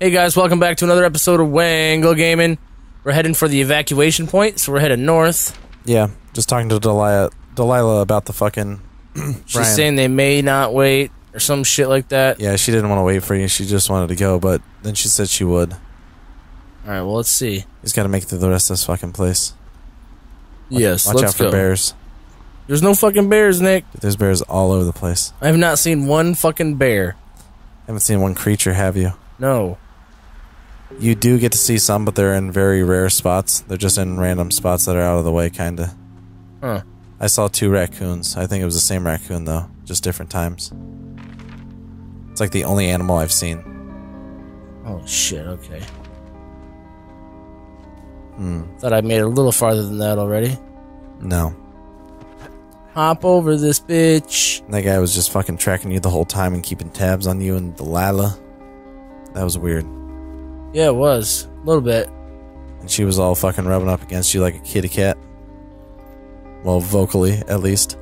Hey guys, welcome back to another episode of Wangle Gaming. We're heading for the evacuation point, so we're headed north. Yeah, just talking to Delilah, Delilah about the fucking. She's Brian. saying they may not wait or some shit like that. Yeah, she didn't want to wait for you. She just wanted to go, but then she said she would. All right, well let's see. He's got to make it through the rest of this fucking place. yes, Watch let's out for go. bears. There's no fucking bears, Nick. Dude, there's bears all over the place. I have not seen one fucking bear. I Haven't seen one creature, have you? No. You do get to see some, but they're in very rare spots. They're just in random spots that are out of the way, kinda. Huh. I saw two raccoons. I think it was the same raccoon though, just different times. It's like the only animal I've seen. Oh shit. Okay. Hmm. Thought I made it a little farther than that already. No. Hop over this bitch. That guy was just fucking tracking you the whole time and keeping tabs on you and Delilah. That was weird. Yeah, it was a little bit. And she was all fucking rubbing up against you like a kitty cat. Well, vocally, at least.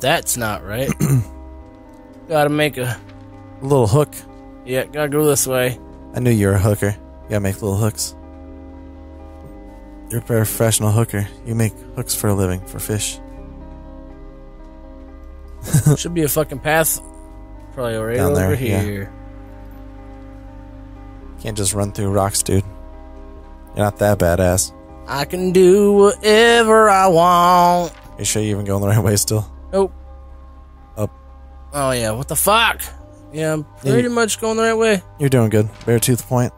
That's not right. gotta make a. A little hook. Yeah, gotta go this way. I knew you were a hooker. You gotta make little hooks. You're a professional hooker. You make hooks for a living, for fish. Should be a fucking path. Probably right Down over there, yeah. Can't just run through rocks, dude. You're not that badass. I can do whatever I want. You sure you even going the right way still? Nope. Up. Oh yeah, what the fuck? Yeah, I'm pretty much going the right way. You're doing good. Beartooth Point.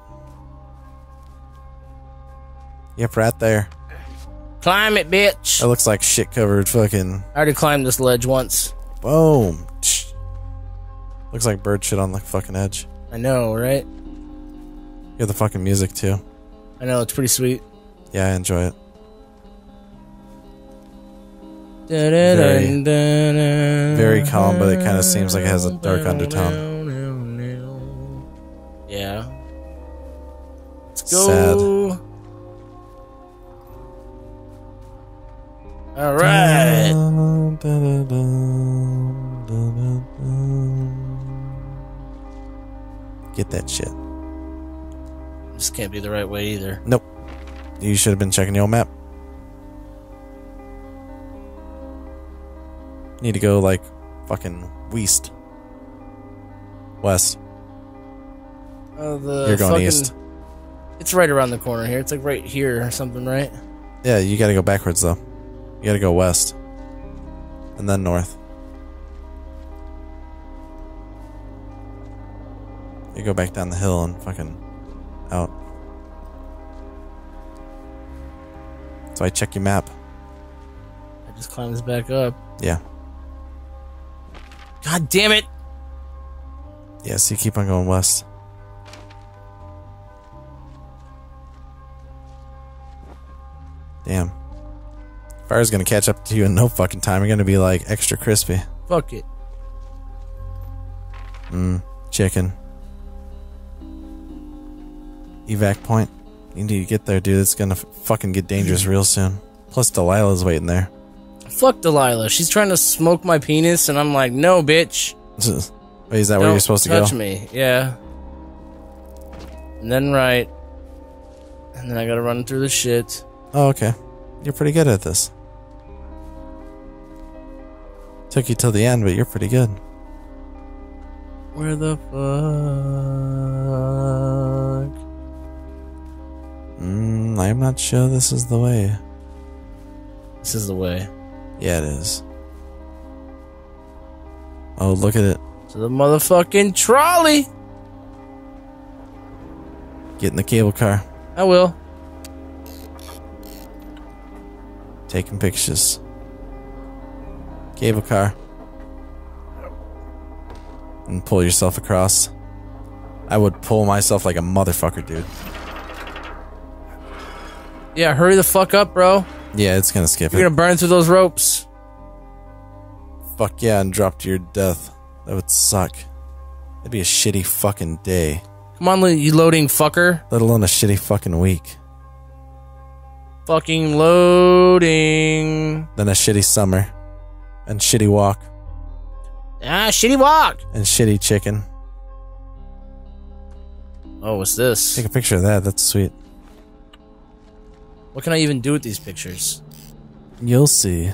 Yep, right there. Climb it, bitch. That looks like shit covered fucking I already climbed this ledge once. boom. Looks like bird shit on the fucking edge. I know, right? You have the fucking music too. I know, it's pretty sweet. Yeah, I enjoy it. Very, very calm, but it kinda seems like it has a dark undertone. Yeah. Let's go. Sad. All right. Get that shit. This can't be the right way either. Nope. You should have been checking your map. Need to go like fucking west. West. Uh, the You're going fucking- east. It's right around the corner here. It's like right here or something, right? Yeah, you gotta go backwards though. You gotta go west. And then north. You go back down the hill and fucking out. So I check your map. I just climbed this back up. Yeah. God damn it! Yeah, so you keep on going west. Damn. Fire's gonna catch up to you in no fucking time. You're gonna be like extra crispy. Fuck it. Mmm, chicken. Evac point. You need to get there, dude. It's gonna fucking get dangerous real soon. Plus, Delilah's waiting there. Fuck Delilah. She's trying to smoke my penis, and I'm like, no, bitch. Wait, is that where Don't you're supposed to go? touch me. Yeah. And then right. And then I gotta run through the shit. Oh, okay. You're pretty good at this. Took you till the end, but you're pretty good. Where the fuck? Mm, I'm not sure this is the way. This is the way. Yeah, it is. Oh, look at it. To the motherfucking trolley! Get in the cable car. I will. Taking pictures. Cable car. And pull yourself across. I would pull myself like a motherfucker, dude. Yeah, hurry the fuck up, bro. Yeah, it's gonna skip You're it. gonna burn through those ropes. Fuck yeah, and drop to your death. That would suck. That'd be a shitty fucking day. Come on, you loading fucker. Let alone a shitty fucking week. Fucking loading. Then a shitty summer. And shitty walk. Ah, shitty walk. And shitty chicken. Oh, what's this? Take a picture of that. That's sweet. What can I even do with these pictures? You'll see.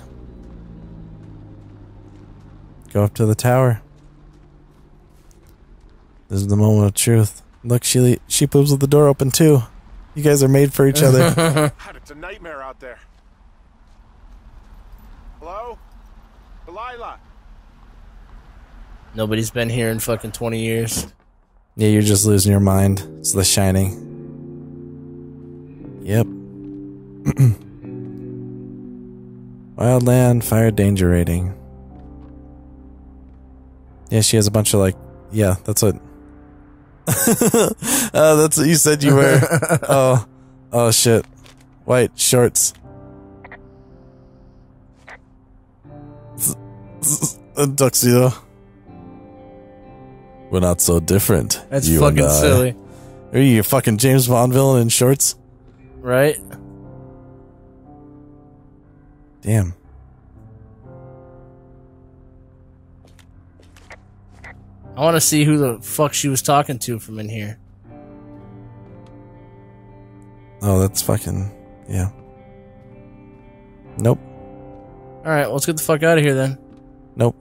Go up to the tower. This is the moment of truth. Look, she she poops with the door open too. You guys are made for each other. God, it's a nightmare out there. Hello? Delilah? Nobody's been here in fucking 20 years. yeah, you're just losing your mind. It's The Shining. Yep. Wildland fire danger rating. Yeah, she has a bunch of like. Yeah, that's what. oh, that's what you said you were. oh, oh shit. White shorts. A tuxedo. We're not so different. That's you and fucking I. silly. Are you a fucking James Bond villain in shorts? Right? Damn. I want to see who the fuck she was talking to from in here. Oh, that's fucking. Yeah. Nope. Alright, well, let's get the fuck out of here then. Nope.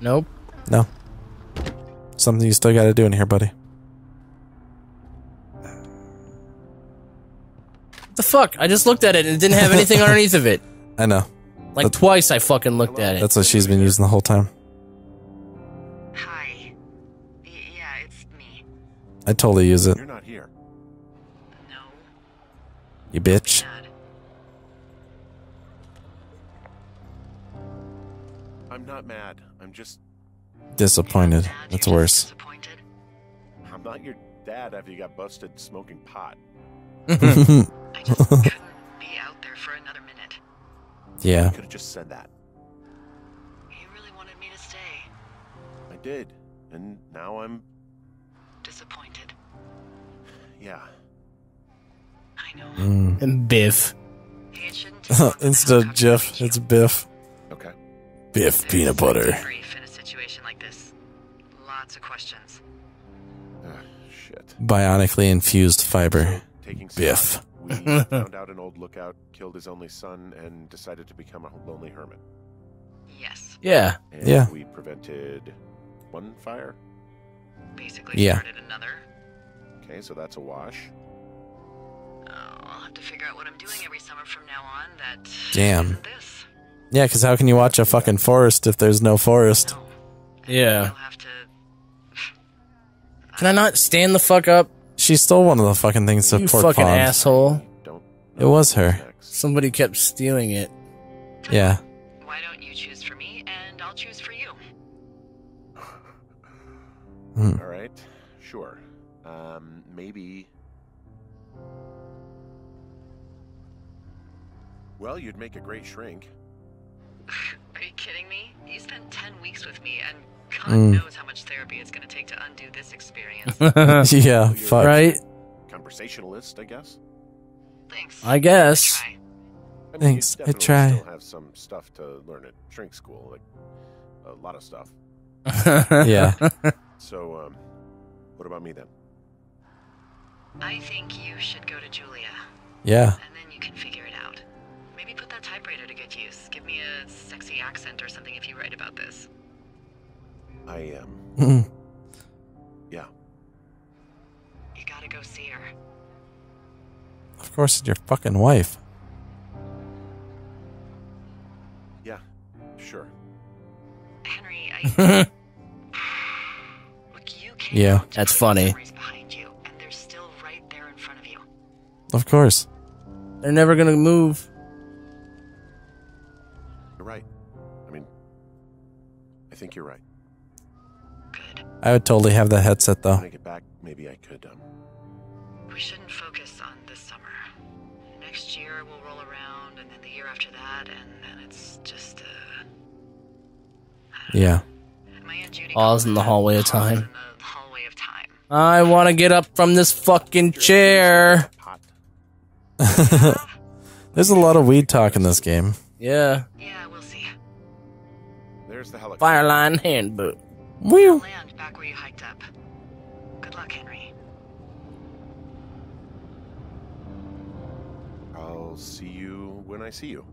Nope. No. Something you still gotta do in here, buddy. The fuck? I just looked at it and it didn't have anything underneath of it. I know. Like But- twice I fucking looked at it. That's what she's been using the whole time. Hi. Y- yeah, it's me. I totally use it. You're not here. No, You bitch. Dad. I'm not mad. I'm just. Disappointed. Dad, That's you're worse. just Disappointed. I'm not your dad after you got busted smoking pot. I just couldn't be out there for another minute. yeah. You could have just said that. You really wanted me to stay. I did. And now I'm. Disappointed. Yeah. I know. Mm. and Biff. Hey, it shouldn't take long for the Instead of helicopter Jeff, it's Biff. Okay. Biff There's peanut butter. Brief in a situation like this. Lots of questions. Ah, shit. Bionically infused fiber. Taking Biff. We found out an old lookout killed his only son and decided to become a lonely hermit. Yes. Yeah. And Yeah. we prevented one fire. Basically Yeah. started another. Okay, so that's a wash. Oh, I'll have to figure out what I'm doing every summer from now on that Damn. this. Yeah, because how can you watch a fucking forest if there's no forest? No. Yeah. You'll have to Can I not stand the fuck up? She stole one of the fucking things to You Pork fucking Pond. asshole. It was her. Somebody kept stealing it. Yeah. Why don't you choose for me and I'll choose for you? Mm. All right, sure. Um, maybe. Well, you'd make a great shrink. Are you kidding me? You spent 10 weeks with me and God Mm. knows how much therapy it's going to take to undo this experience. yeah, fuck. right? Conversationalist, I guess. Thanks. I guess. Try. I mean, Thanks, I try. Still have some stuff to learn at shrink school, like a lot of stuff. Yeah. So, um, what about me then? I think you should go to Julia Yeah. and then you can figure it out. Maybe put that typewriter to good use. Give me a sexy accent or something if you write about this. I am. Mm. yeah. You gotta go see her. Of course, it's your fucking wife. Yeah. Sure. Henry, I. Look, you came Yeah. That's funny. you, and they're still right there in front of you. Of course. They're never gonna move. You're right. I mean, I think you're right. Good. I would totally have the headset though. When I get back, maybe I could, um, We shouldn't focus on this summer. Next year we'll roll around, and then the year after that, and then it's just uh. Yeah. My Aunt Judy Pause in the hallway of time. hallway of time. I want to get up from this fucking chair. There's a lot of weed talk in this game. Yeah. Yeah, we'll see. There's the helicopter. Fireline handbook. I'll land back where you hiked up. Good luck, Henry. I'll see you when I see you.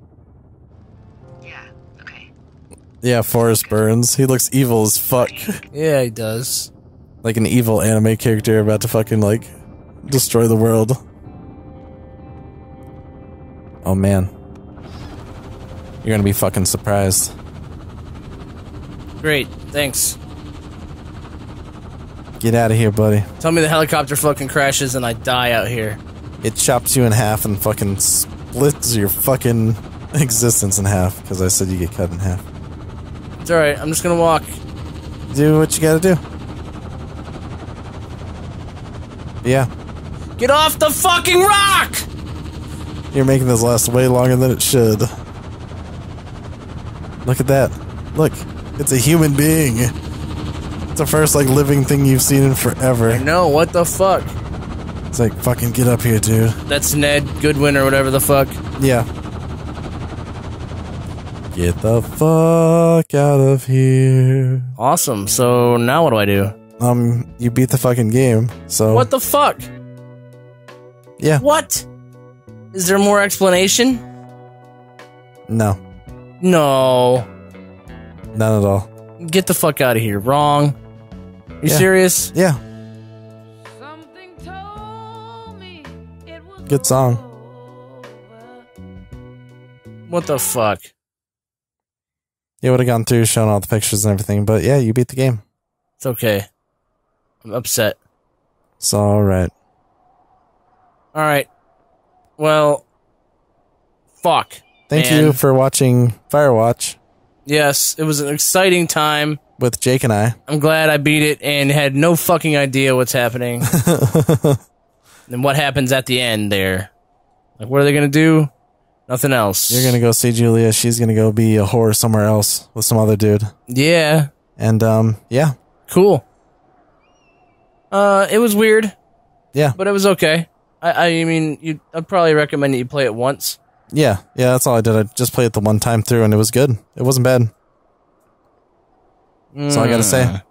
Yeah, okay. Yeah, Forrest Burns. He looks evil as fuck. Yeah, he does. like an evil anime character about to fucking like destroy the world. Oh man. You're gonna be fucking surprised. Great, thanks. Get out of here, buddy. Tell me the helicopter fucking crashes and I die out here. It chops you in half and fucking splits your fucking existence in half because I said you get cut in half. It's alright, I'm just gonna walk. Do what you gotta do. Yeah, Get off the fucking rock! you're making this last way longer than it should. Look at that. Look, it's a human being. The first like living thing you've seen in forever. No, what the fuck? It's like fucking get up here, dude. That's Ned Goodwin or whatever the fuck. Yeah. Get the fuck out of here. Awesome. So now what do I do? Um, you beat the fucking game, so What the fuck? yeah, What? Is there more explanation? no, No. none at all. Get the fuck out of here. Wrong. You Yeah. serious? Yeah, Something told me it was Good song. What the fuck? you would have gone through showing all the pictures and everything, but yeah, you beat the game. It's okay. I'm upset. It's all right. All right. Well, fuck. Thank Man. you for watching Firewatch Yes, it was an exciting time. With Jake and I. I'm glad I beat it and had no fucking idea what's happening and what happens at the end there. Like, what are they gonna do? Nothing else. You're gonna go see Julia. She's gonna go be a whore somewhere else with some other dude. Yeah. And um, yeah, Cool. Uh, it was weird, yeah, but it was okay. I, I mean, you, I'd probably recommend that you play it once. yeah, yeah. That's all I did. I just played it the one time through, and it was good. It wasn't bad. That's all I gotta say.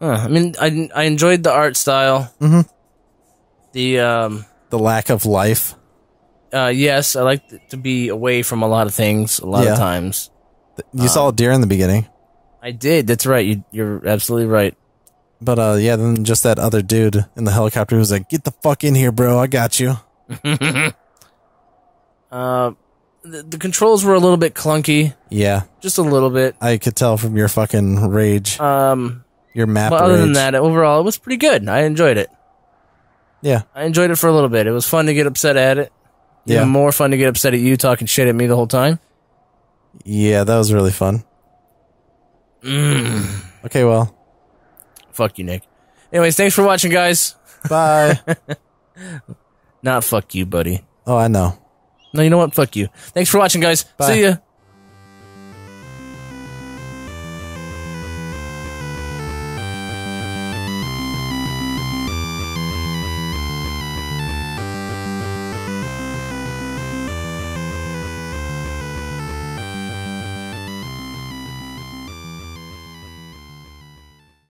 Uh, I mean, I I enjoyed the art style. Mhm. The um, The lack of life. uh, yes, I like to be away from a lot of things. A lot Yeah. of times, You saw a deer in the beginning, I did. That's right. You, you're absolutely right. but uh, yeah, then just that other dude in the helicopter who was like, "Get the fuck in here, bro! I got you." Uh, the, the controls were a little bit clunky, Yeah, just a little bit. I could tell from your fucking rage, Um, your map but other rage. than that, overall, it was pretty good. I enjoyed it. yeah, I enjoyed it for a little bit. It was fun to get upset at it. Yeah. Even more fun to get upset at you talking shit at me the whole time. yeah, that was really fun. Mm. Okay, well, Fuck you, Nick. Anyways, thanks for watching, guys. bye. Not fuck you, buddy. oh, I know. No, you know what? Fuck you. Thanks for watching, guys. Bye. See ya.